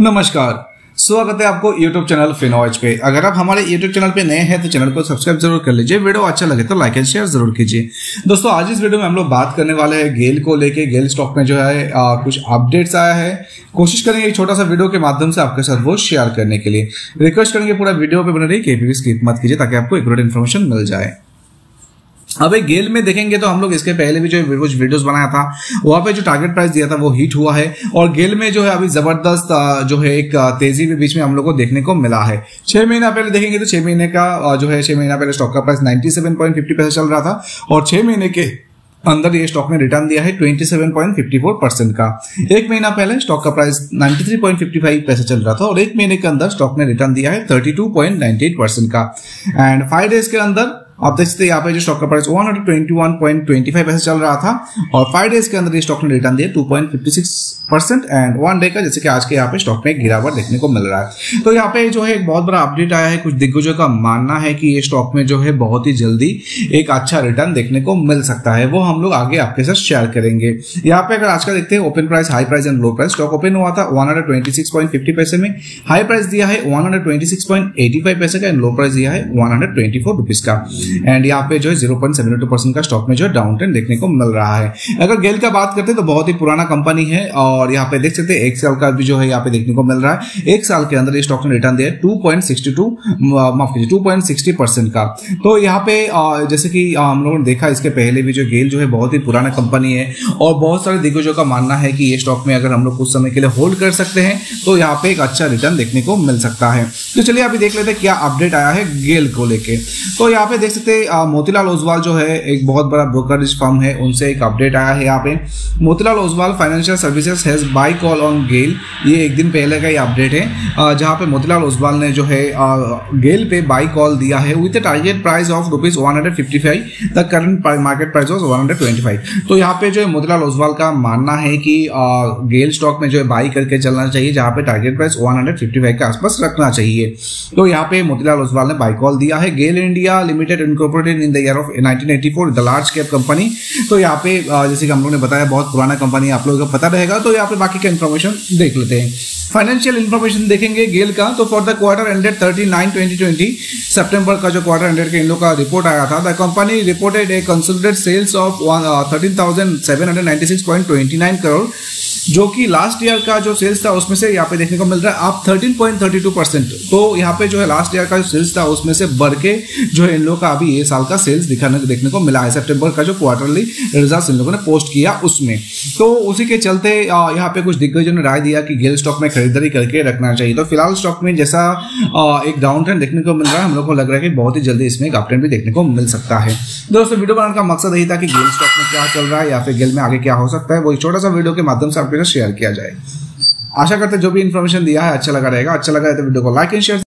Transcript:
नमस्कार। स्वागत है आपको YouTube चैनल फिनोज पे। अगर आप हमारे YouTube चैनल पे नए हैं तो चैनल को सब्सक्राइब ज़रूर कर लीजिए। वीडियो अच्छा लगे तो लाइक एंड शेयर ज़रूर कीजिए। दोस्तों आज इस वीडियो में हम लोग बात करने वाले हैं गेल को लेके। गेल स्टॉक में जो है आ, कुछ अपडेट्स आया है। कोशिश करेंगे एक छोटा सा वीडियो के माध्यम से आपके साथ वो शेयर करने के लिए। रिक्वेस्ट करेंगे पूरा वीडियो पे बने रही केपीवी स्किप मत कीजिए ताकि आपको एक इन्फॉर्मेशन मिल जाए। अब एक गेल में देखेंगे तो हम लोग इसके पहले भी जो कुछ वीडियोस बनाया था, वहाँ पे जो टारगेट प्राइस दिया था वो हिट हुआ है और गेल में जो है अभी ज़बरदस्त जो है एक तेज़ी के बीच में हम लोग को देखने को मिला है। छह महीना पहले देखेंगे तो छह महीने का जो है छह महीना पहले स्टॉक का प्राइस नाइन्टी सेवन पैसे चल रहा था और छह महीने के अंदर ये स्टॉक ने रिटर्न दिया है 27.54 परसेंट का। एक महीना पहले स्टॉक का प्राइस 93.55 पैसे चल रहा था और एक महीने के अंदर स्टॉक ने रिटर्न दिया है 32.98 परसेंट का। एंड फाइव डेज़ के अंदर आप देख सकते हैं यहाँ पे जो स्टॉक का प्राइस 121.25 पैसे चल रहा था और फाइव डेज़ के अंदर ये स्टॉक ने रिटर्न दिया 2.56 परसेंट एंड वन डे का जैसे कि आज के यहाँ पे स्टॉक में गिरावट देखने को मिल रहा है। तो यहाँ पे जो है एक बहुत बड़ा अपडेट आया है, कुछ दिग्गजों का मानना है कि ये स्टॉक में जो है बहुत ही जल्दी एक अच्छा रिटर्न देखने को मिल सकता है। वो हम लोग आगे आपके साथ शेयर करेंगे। यहाँ पे अगर आज का देखते हैं open price high price and low price stock open हुआ था वन पैसे में। हाई प्राइस दिया है वन पैसे का एंड लो प्राइस दिया है वन का। एंड यहाँ पे जो है zero point seven two percent का स्टॉक में जो है डाउन ट्रेंड देखने को मिल रहा है। अगर गेल का बात करते हैं तो बहुत ही पुराना कंपनी है और यहाँ पे देख सकते हैं, एक साल का भी जो है यहाँ पे देखने को मिल रहा है। एक साल के अंदर स्टॉक ने रिटर्न दिया टू पॉइंट सिक्सटी टू माफ़ कीजिए टू पॉइंट सिक्सटी परसेंट का। तो यहाँ पे जैसे कि हम लोगों ने देखा, इसके पहले भी जो गेल जो है बहुत ही पुराना कंपनी है और बहुत सारे दिग्गजों का मानना है कि ये स्टॉक में अगर हम लोग कुछ समय के लिए होल्ड कर सकते हैं तो यहाँ पे एक अच्छा रिटर्न देखने को मिल सकता है। तो चलिए अभी देख लेते हैं क्या अपडेट आया है गेल को लेके। तो यहाँ पे देख सकते हैं मोतीलाल ओसवाल जो है, एक बहुत बड़ा ब्रोकरेज फर्म है, उनसे एक अपडेट आया है यहाँ पे। Motilal Oswal financial services has buy call on GAIL ये एक दिन पहले का ही अपडेट है। जहाँ पे मोतीलाल ओसवाल ने जो है गेल पे बाई कॉल दिया है with target price of rupees one hundred fifty five the current market price of one hundred twenty five तो यहाँ पे जो है, मोतीलाल ओसवाल का मानना है कि गेल स्टॉक में जो है बाई करके चलना चाहिए, जहाँ पे target price one hundred fifty five के आसपास रखना चाहिए। तो यहाँ पे मोतीलाल ओसवाल ने बाई कॉल दिया है। GAIL India limited incorporated in the year of 1984 the large cap company तो यहाँ पे जैसे कि हम लोग ने बताया, बहुत पुराना कंपनी आप लोगों को पता रहेगा। तो यहाँ पे बाकी का इन्फॉर्मेशन देख लेते हैं। फाइनेंशियल इन्फॉर्मेशन देखेंगे गेल का। तो for the quarter ended thirty nine twenty twenty September का जो क्वार्टर एंडेड के इन लोग का रिपोर्ट आया था the company reported a consolidated sales of thirteen thousand seven hundred ninety six point twenty nine crore जो कि लास्ट ईयर का जो सेल्स था, उसमें से यहाँ पे देखने को मिल रहा है, आप 13.32 परसेंट तो यहाँ पे जो है लास्ट ईयर का जो सेल्स था, उसमें से बढ़ के जो है इन लोगों का अभी ये साल का सेल्स दिखाने, देखने को मिला है। सितंबर का जो क्वार्टरली रिज़ल्ट इन लोगों ने पोस्ट किया उसमें। तो उसी के चलते यहाँ पे कुछ दिग्गजों ने राय दिया कि गेल स्टॉक में खरीदारी करके रखना चाहिए। तो फ़िलहाल स्टॉक में जैसा एक डाउन ट्रेंड देखने को मिल रहा है, हम लोग को लग रहा है कि बहुत ही जल्दी इसमें एक अपट्रेंड भी देखने को मिल सकता है। दोस्तों वीडियो बनाने का मकसद यही था कि गेल स्टॉक में क्या चल रहा है या फिर गेल में आगे क्या हो सकता है, वो छोटा सा वीडियो के माध्यम से आपके साथ शेयर किया जाए। आशा करते जो भी इन्फॉर्मेशन दिया है अच्छा लगा रहेगा। अच्छा लगा है तो वीडियो को लाइक एंड शेयर